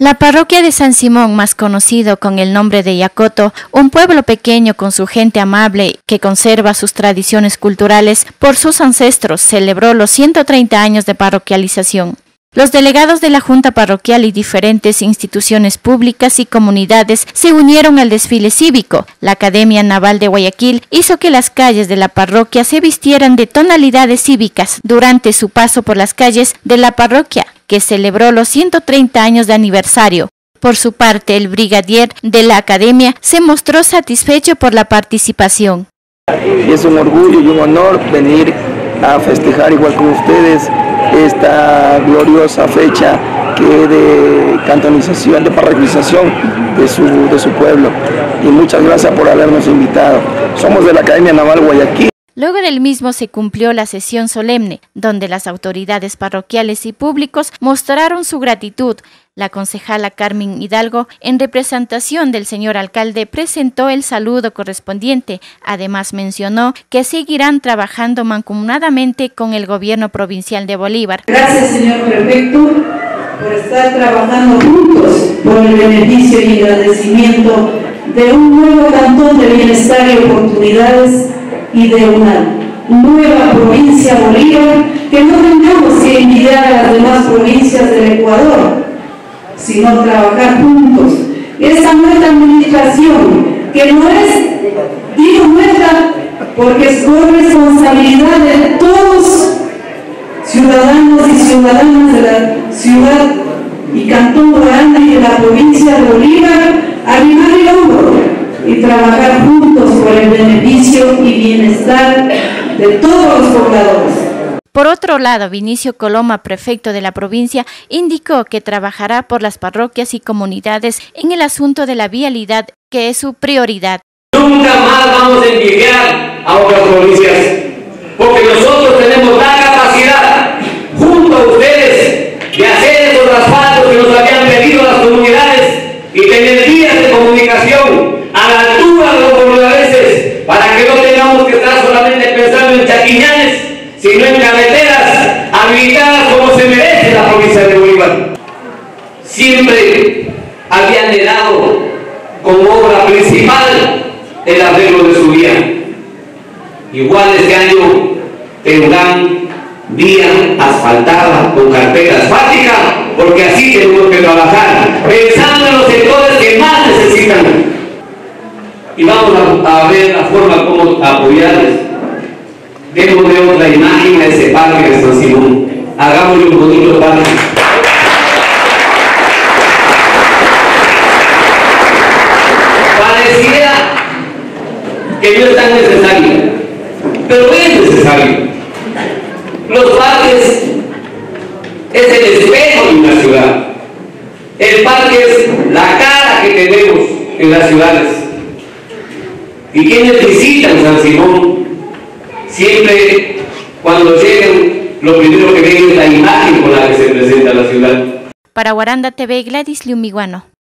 La parroquia de San Simón, más conocido con el nombre de Yacoto, un pueblo pequeño con su gente amable que conserva sus tradiciones culturales por sus ancestros, celebró los 130 años de parroquialización. Los delegados de la Junta Parroquial y diferentes instituciones públicas y comunidades se unieron al desfile cívico. La Academia Naval de Guayaquil hizo que las calles de la parroquia se vistieran de tonalidades cívicas durante su paso por las calles de la parroquia que celebró los 130 años de aniversario. Por su parte, el brigadier de la academia se mostró satisfecho por la participación. Es un orgullo y un honor venir a festejar igual con ustedes esta gloriosa fecha que de cantonización, de parroquialización de su, de su pueblo. Y muchas gracias por habernos invitado. Somos de la Academia Naval Guayaquil. Luego del mismo se cumplió la sesión solemne, donde las autoridades parroquiales y públicos mostraron su gratitud. La concejala Carmen Hidalgo, en representación del señor alcalde, presentó el saludo correspondiente. Además mencionó que seguirán trabajando mancomunadamente con el gobierno provincial de Bolívar. Gracias, señor prefecto, por estar trabajando juntos por el beneficio y agradecimiento de un nuevo cantón de bienestar y oportunidades y de una nueva provincia Bolívar, que no tengamos que envidiar a las demás provincias del Ecuador, sino trabajar juntos. Esa nuestra administración, que no es, digo nuestra, porque es responsabilidad de todos ciudadanos y ciudadanas de la ciudad y Cantón Grande y de la provincia de Bolívar, animar el hombro y trabajar juntos por el beneficio y bienestar de todos los pobladores. Por otro lado, Vinicio Coloma, prefecto de la provincia, indicó que trabajará por las parroquias y comunidades en el asunto de la vialidad, que es su prioridad. Nunca más vamos a envidiar a otras provincias, porque nosotros tenemos la capacidad, junto a ustedes, de hacer esos asfaltos que nos habían pedido las comunidades y tener vías de comunicación para que no tengamos que estar solamente pensando en chaquiñanes, sino en carreteras habilitadas como se merece la provincia de Bolívar. Siempre habían dado como obra principal el arreglo de su vía. Igual este año tendrán vía asfaltada con carpeta asfáltica, porque así tenemos que trabajar, pensando en los sectores que más necesitan y vamos a, ver la forma como apoyarles. Démosle otra imagen a ese parque de San Simón. Hagámosle un bonito parque. Pareciera que no es tan necesario, pero es necesario. Los parques es el espejo de una ciudad. El parque es la cara que tenemos en las ciudades. ¿Y quienes visitan San Simón? Siempre cuando llegan, lo primero que ven es la imagen con la que se presenta la ciudad. Para Guaranda TV, Gladys Liumiguano.